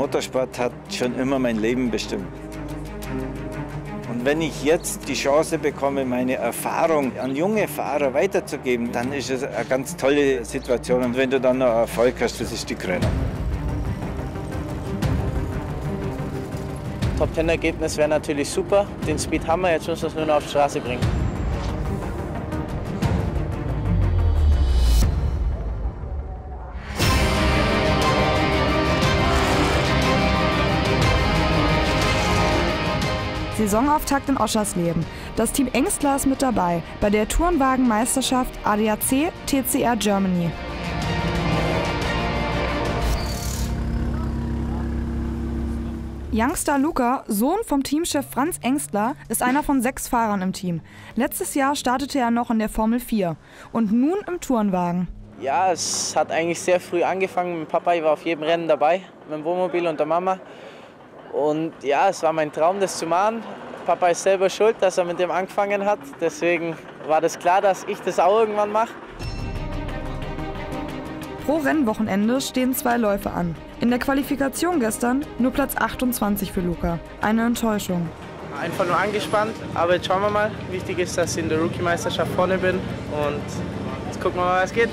Motorsport hat schon immer mein Leben bestimmt. Und wenn ich jetzt die Chance bekomme, meine Erfahrung an junge Fahrer weiterzugeben, dann ist es eine ganz tolle Situation. Und wenn du dann noch Erfolg hast, das ist die Krönung. Top-10-Ergebnis wäre natürlich super. Den Speed haben wir, jetzt müssen wir es nur noch auf die Straße bringen. Saisonauftakt in Oschersleben. Das Team Engstler ist mit dabei bei der Tourenwagenmeisterschaft ADAC TCR Germany. Youngster Luca, Sohn vom Teamchef Franz Engstler, ist einer von sechs Fahrern im Team. Letztes Jahr startete er noch in der Formel 4 und nun im Tourenwagen. Ja, es hat eigentlich sehr früh angefangen. Mein Papa war auf jedem Rennen dabei, mit dem Wohnmobil und der Mama. Und ja, es war mein Traum, das zu machen. Papa ist selber schuld, dass er mit dem angefangen hat. Deswegen war das klar, dass ich das auch irgendwann mache. Pro Rennwochenende stehen zwei Läufe an. In der Qualifikation gestern nur Platz 28 für Luca. Eine Enttäuschung. Einfach nur angespannt, aber jetzt schauen wir mal. Wichtig ist, dass ich in der Rookie-Meisterschaft vorne bin und jetzt gucken wir mal, was geht.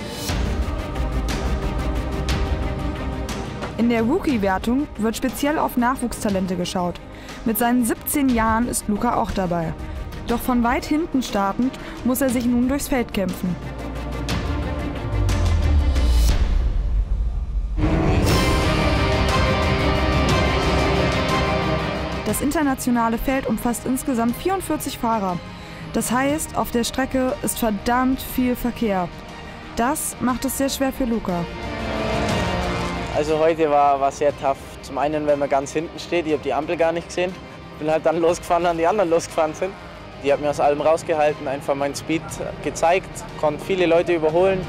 In der Rookie-Wertung wird speziell auf Nachwuchstalente geschaut. Mit seinen 17 Jahren ist Luca auch dabei. Doch von weit hinten startend muss er sich nun durchs Feld kämpfen. Das internationale Feld umfasst insgesamt 44 Fahrer. Das heißt, auf der Strecke ist verdammt viel Verkehr. Das macht es sehr schwer für Luca. Also heute war, war sehr tough. Zum einen, wenn man ganz hinten steht, ich habe die Ampel gar nicht gesehen. Bin halt dann losgefahren, an die anderen losgefahren sind. Die hat mir aus allem rausgehalten, einfach meinen Speed gezeigt, konnte viele Leute überholen.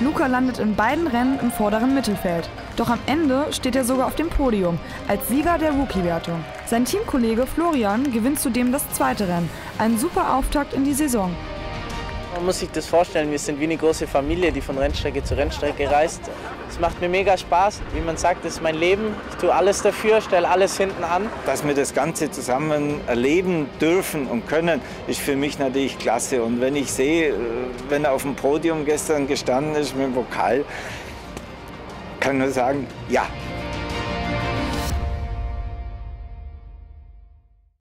Luca landet in beiden Rennen im vorderen Mittelfeld. Doch am Ende steht er sogar auf dem Podium als Sieger der Rookie-Wertung. Sein Teamkollege Florian gewinnt zudem das zweite Rennen. Ein super Auftakt in die Saison. Man muss sich das vorstellen, wir sind wie eine große Familie, die von Rennstrecke zu Rennstrecke reist. Es macht mir mega Spaß. Wie man sagt, das ist mein Leben. Ich tue alles dafür, stelle alles hinten an. Dass wir das Ganze zusammen erleben dürfen und können, ist für mich natürlich klasse. Und wenn ich sehe, äh, wenn er auf dem Podium gestern gestanden ist mit dem Vokal, kann ich nur sagen, ja,